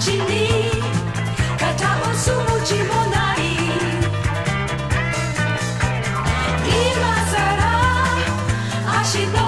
she knows.